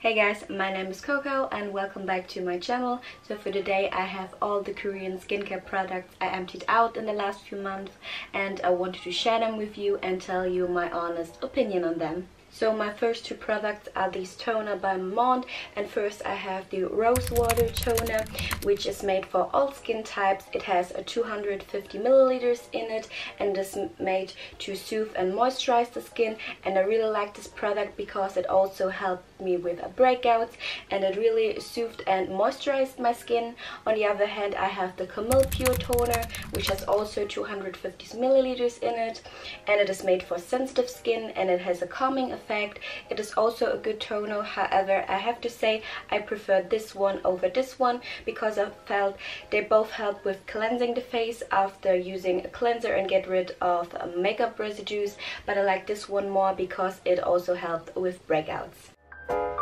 Hey guys, my name is Coco and welcome back to my channel. So for today I have all the Korean skincare products I emptied out in the last few months and I wanted to share them with you and tell you my honest opinion on them. So my first two products are these toner by Mamonde and first I have the Rose Water Toner which is made for all skin types. It has a 250 milliliters in it and is made to soothe and moisturize the skin and I really like this product because it also helped me with a breakouts and it really soothed and moisturized my skin. On the other hand I have the Chamomile Pure Toner which has also 250 milliliters in it and it is made for sensitive skin and it has a calming effect effect. It is also a good toner, however, I have to say I prefer this one over this one because I felt they both help with cleansing the face after using a cleanser and get rid of makeup residues, but I like this one more because it also helped with breakouts.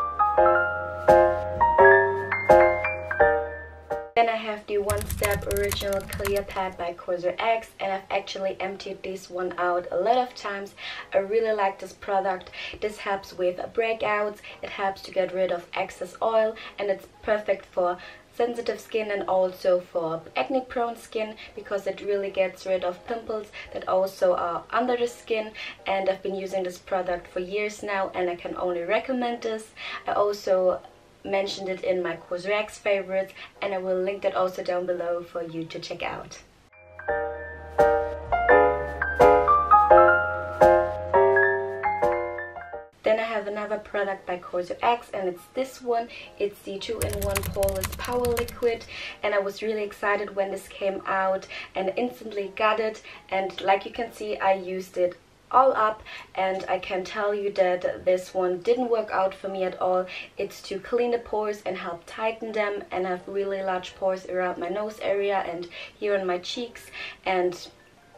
Then I have the One Step Original Clear Pad by COSRX and I've actually emptied this one out a lot of times. I really like this product. This helps with breakouts, it helps to get rid of excess oil and it's perfect for sensitive skin and also for acne prone skin because it really gets rid of pimples that also are under the skin and I've been using this product for years now and I can only recommend this. I also mentioned it in my COSRX favorites and I will link that also down below for you to check out. Then I have another product by COSRX and it's this one. It's the 2-in-1 Poreless Power Liquid and I was really excited when this came out and instantly got it and like you can see I used it all up and I can tell you that this one didn't work out for me at all. It's to clean the pores and help tighten them and I have really large pores around my nose area and here on my cheeks and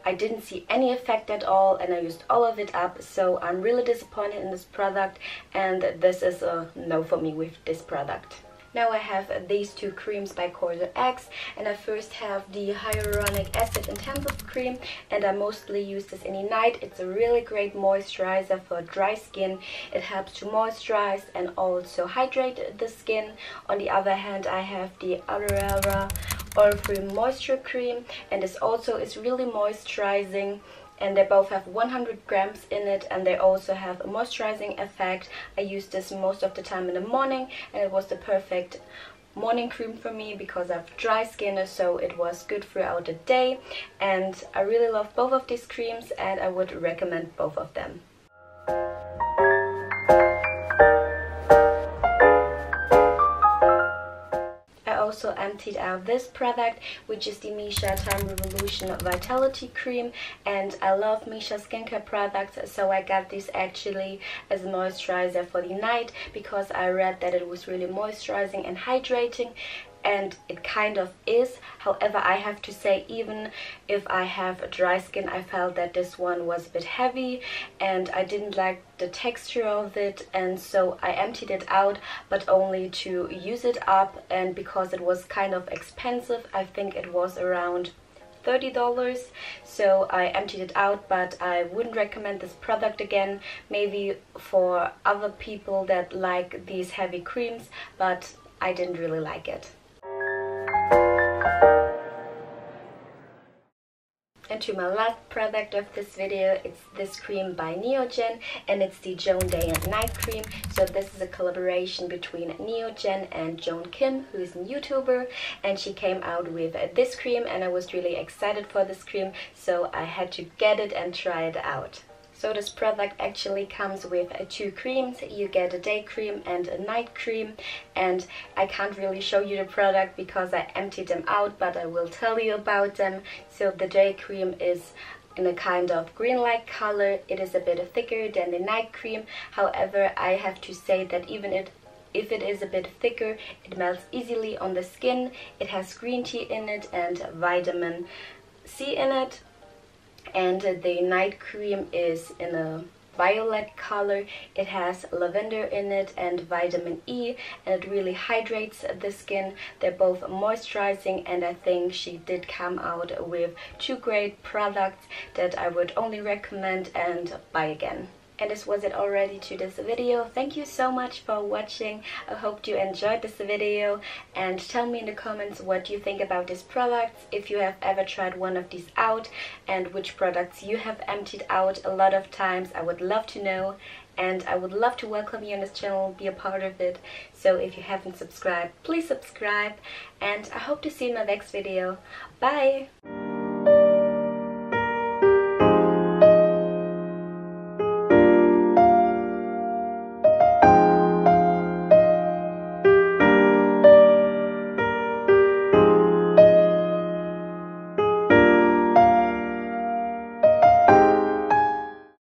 I didn't see any effect at all and I used all of it up so I'm really disappointed in this product and this is a no for me with this product. Now I have these two creams by COSRX and I first have the Hyaluronic Acid Intensive Cream and I mostly use this any night. It's a really great moisturizer for dry skin. It helps to moisturize and also hydrate the skin. On the other hand I have the Aloe Oil Free Moisture Cream and this also is really moisturizing and they both have 100 grams in it and they also have a moisturizing effect. I use this most of the time in the morning and it was the perfect morning cream for me because I have dry skin so it was good throughout the day and I really love both of these creams and I would recommend both of them. Also emptied out this product which is the Missha Time Revolution Vitality Cream. And I love Missha skincare products so I got this actually as a moisturizer for the night because I read that it was really moisturizing and hydrating and it kind of is. However I have to say even if I have dry skin I felt that this one was a bit heavy and I didn't like the texture of it and so I emptied it out but only to use it up. And because it was kind of expensive I think it was around $30 so I emptied it out but I wouldn't recommend this product again. Maybe for other people that like these heavy creams but I didn't really like it. And to my last product of this video, it's this cream by Neogen and it's the Joan Day and Night cream. So this is a collaboration between Neogen and Joan Kim, who is a YouTuber, and she came out with this cream and I was really excited for this cream, so I had to get it and try it out. So this product actually comes with uh, two creams. You get a day cream and a night cream and I can't really show you the product because I emptied them out but I will tell you about them. So the day cream is in a kind of green light color. It is a bit thicker than the night cream. However, I have to say that even it if it is a bit thicker, it melts easily on the skin. It has green tea in it and vitamin C in it and the night cream is in a violet color. It has lavender in it and vitamin E and it really hydrates the skin. They're both moisturizing and I think she did come out with two great products that I would only recommend and buy again and this was it already to this video thank you so much for watching i hope you enjoyed this video and tell me in the comments what you think about these products if you have ever tried one of these out and which products you have emptied out a lot of times i would love to know and I would love to welcome you on this channel, be a part of it. So if you haven't subscribed, please subscribe and I hope to see you in my next video. Bye!